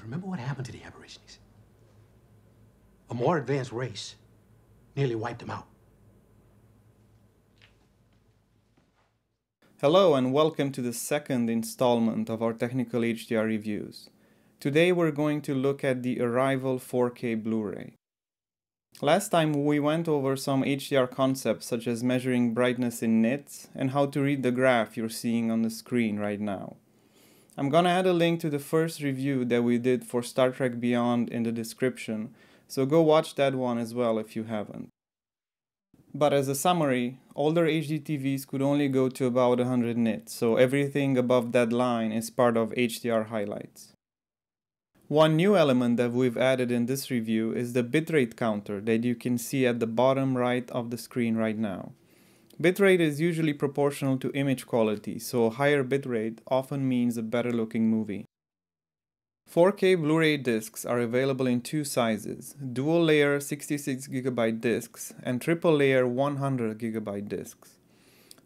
And remember what happened to the Aborigines? A more advanced race nearly wiped them out. Hello and welcome to the second installment of our technical HDR reviews. Today we're going to look at the Arrival 4K Blu-ray. Last time we went over some HDR concepts such as measuring brightness in nits and how to read the graph you're seeing on the screen right now. I'm gonna add a link to the first review that we did for Star Trek Beyond in the description, so go watch that one as well if you haven't. But as a summary, older HD TVs could only go to about 100 nits, so everything above that line is part of HDR highlights. One new element that we've added in this review is the bitrate counter that you can see at the bottom right of the screen right now. Bitrate is usually proportional to image quality, so a higher bitrate often means a better looking movie. 4K Blu-ray discs are available in two sizes, dual layer 66GB discs and triple layer 100GB discs.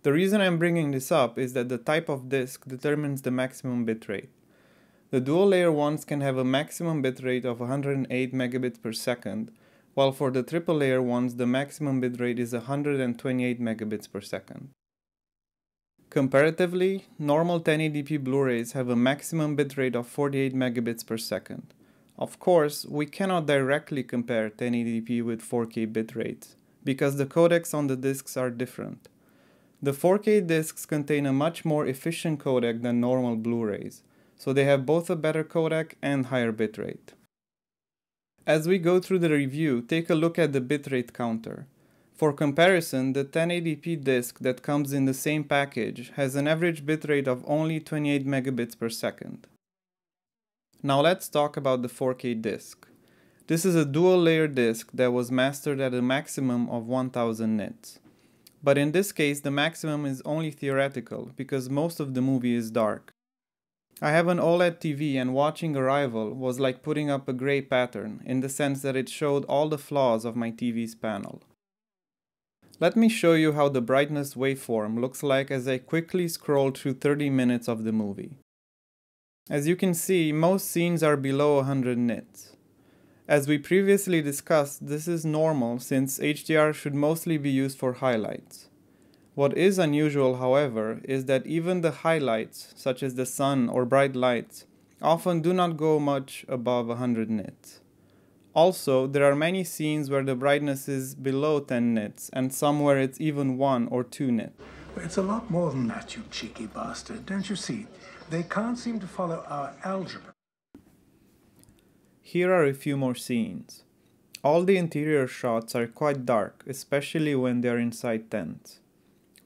The reason I'm bringing this up is that the type of disc determines the maximum bitrate. The dual layer ones can have a maximum bitrate of 108 megabits per second, while for the triple layer ones the maximum bitrate is 128 megabits per second. Comparatively, normal 1080p Blu-rays have a maximum bitrate of 48 megabits per second. Of course, we cannot directly compare 1080p with 4K bitrates, because the codecs on the discs are different. The 4K discs contain a much more efficient codec than normal Blu-rays, so they have both a better codec and higher bitrate. As we go through the review, take a look at the bitrate counter. For comparison, the 1080p disc that comes in the same package has an average bitrate of only 28 megabits per second. Now let's talk about the 4K disc. This is a dual layer disc that was mastered at a maximum of 1000 nits. But in this case the maximum is only theoretical because most of the movie is dark. I have an OLED TV and watching Arrival was like putting up a gray pattern in the sense that it showed all the flaws of my TV's panel. Let me show you how the brightness waveform looks like as I quickly scroll through 30 minutes of the movie. As you can see, most scenes are below 100 nits. As we previously discussed, this is normal since HDR should mostly be used for highlights. What is unusual, however, is that even the highlights, such as the sun or bright lights, often do not go much above 100 nits. Also, there are many scenes where the brightness is below 10 nits, and some where it's even 1 or 2 nits. It's a lot more than that, you cheeky bastard. Don't you see? They can't seem to follow our algebra. Here are a few more scenes. All the interior shots are quite dark, especially when they are inside tents.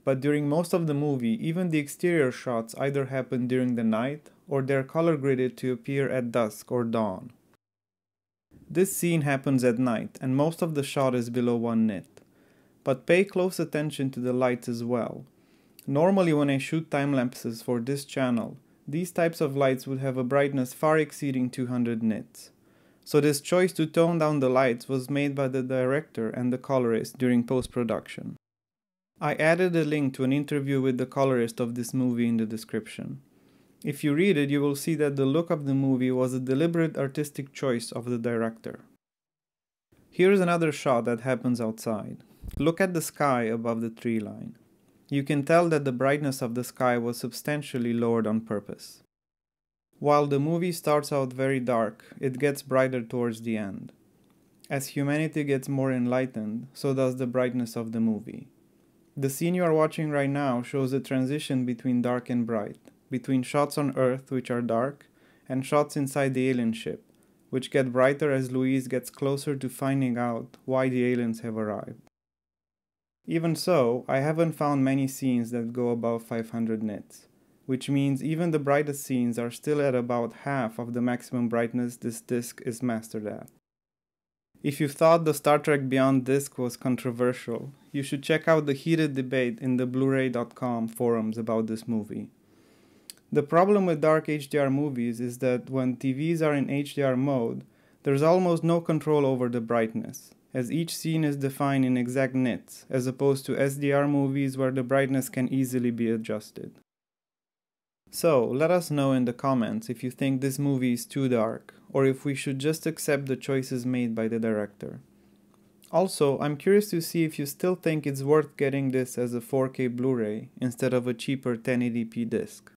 But during most of the movie, even the exterior shots either happen during the night or they're color graded to appear at dusk or dawn. This scene happens at night and most of the shot is below 1 nit. But pay close attention to the lights as well. Normally when I shoot time lapses for this channel, these types of lights would have a brightness far exceeding 200 nits. So this choice to tone down the lights was made by the director and the colorist during post-production. I added a link to an interview with the colorist of this movie in the description. If you read it, you will see that the look of the movie was a deliberate artistic choice of the director. Here's another shot that happens outside. Look at the sky above the tree line. You can tell that the brightness of the sky was substantially lowered on purpose. While the movie starts out very dark, it gets brighter towards the end. As humanity gets more enlightened, so does the brightness of the movie. The scene you are watching right now shows a transition between dark and bright, between shots on Earth, which are dark, and shots inside the alien ship, which get brighter as Louise gets closer to finding out why the aliens have arrived. Even so, I haven't found many scenes that go above 500 nits, which means even the brightest scenes are still at about half of the maximum brightness this disc is mastered at. If you thought the Star Trek Beyond disc was controversial, you should check out the heated debate in the Blu-ray.com forums about this movie. The problem with dark HDR movies is that when TVs are in HDR mode, there's almost no control over the brightness, as each scene is defined in exact nits, as opposed to SDR movies where the brightness can easily be adjusted. So, let us know in the comments if you think this movie is too dark, or if we should just accept the choices made by the director. Also, I'm curious to see if you still think it's worth getting this as a 4K Blu ray instead of a cheaper 1080p disc.